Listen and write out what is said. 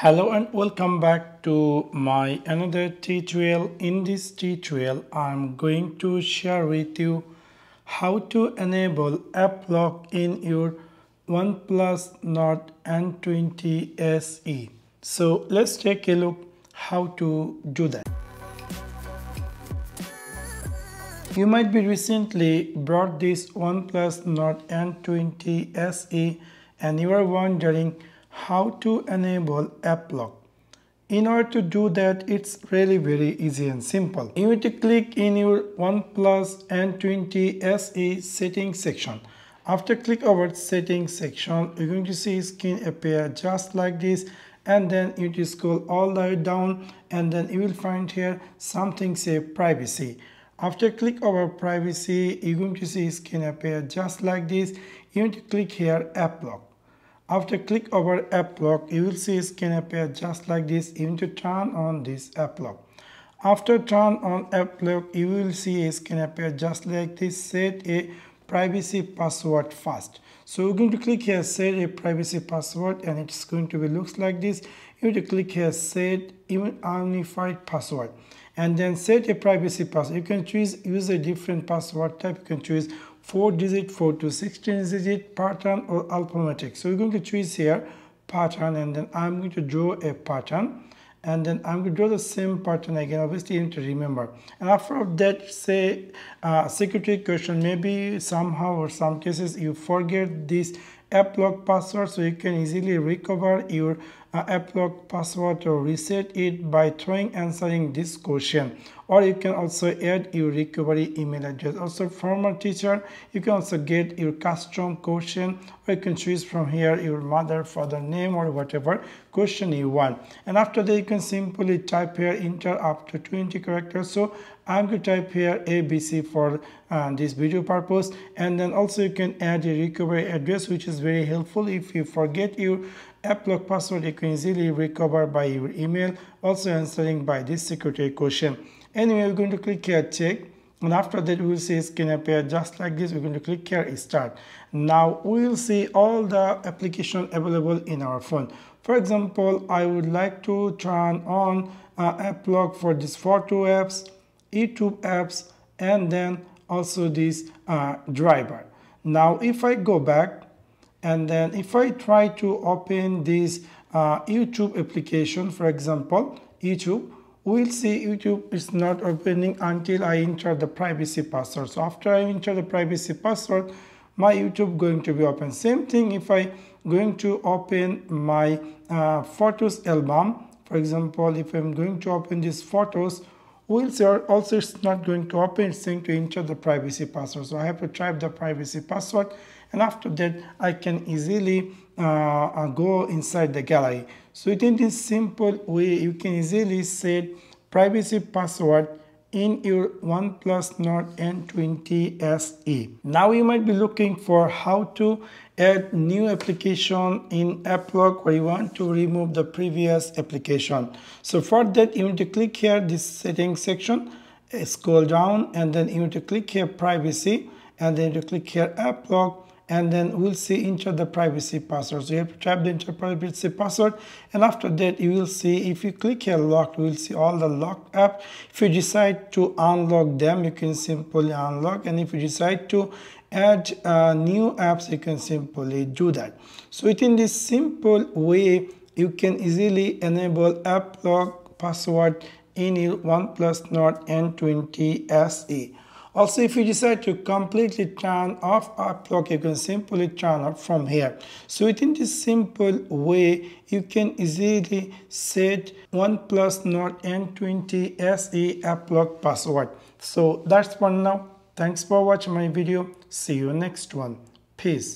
Hello and welcome back to my another tutorial. In this tutorial, I'm going to share with you how to enable app lock in your OnePlus Nord N20 SE. So let's take a look how to do that. You might be recently brought this OnePlus Nord N20 SE and you are wondering how to enable app lock. In order to do that, it's really very easy and simple. You need to click in your OnePlus N20 SE settings section. After click over settings section, you're going to see screen appear just like this and then you just scroll all the way down and then you will find here something say privacy. After click over privacy, you're going to see screen appear just like this. You need to click here app lock. After click over app lock, you will see screen appear just like this. You need to turn on this app lock. After turn on app lock, you will see a screen appear just like this. Set a privacy password first. So we're going to click here set a privacy password and it's going to be looks like this. You need to click here set even unified password and then set a privacy password. You can choose use a different password type. You can choose 4 digit 4 to 16 digit pattern or alphabetic. So we're going to choose here pattern and then i'm going to draw a pattern and then i'm going to draw the same pattern again obviously you need to remember. And after that say uh, security question maybe somehow or some cases you forget this app lock password so you can easily recover your uh, app lock password or reset it by trying answering this question. Or you can also add your recovery email address. Also former teacher you can also get your custom question. Or you can choose from here your mother father name or whatever question you want. And after that you can simply type here enter up to 20 characters. So i'm going to type here abc for uh, this video purpose. And then also you can add a recovery address which is very helpful if you forget your app lock password you can easily recover by your email also answering by this security question anyway we're going to click here check. And after that we will see screen appear just like this. We're going to click here start. Now we will see all the application available in our phone. For example i would like to turn on uh, app for these photo apps youtube apps and then also this uh, driver. Now if i go back and then if i try to open this uh, youtube application for example youtube we'll see YouTube is not opening until I enter the privacy password. So after I enter the privacy password, my YouTube going to be open. Same thing if I going to open my uh, photos album. For example, if I'm going to open these photos, we'll see also it's not going to open, it's going to enter the privacy password. So I have to type the privacy password and after that I can easily uh, uh, go inside the gallery. So in this simple way you can easily set privacy password in your OnePlus Nord N20 SE. Now you might be looking for how to add new application in AppLock where you want to remove the previous application. So for that you need to click here this settings section, scroll down and then you need to click here privacy and then you click here AppLock and then we'll see enter the privacy password. So you have to type the enter privacy password and after that you will see if you click here locked we'll see all the locked app. If you decide to unlock them you can simply unlock and if you decide to add uh, new apps you can simply do that. So within this simple way you can easily enable app lock password in your OnePlus Nord N20 SE also, if you decide to completely turn off AppLock, you can simply turn off from here. So within this simple way, you can easily set OnePlus Nord N20 SE AppLock password. So that's for now. Thanks for watching my video. See you next one. Peace.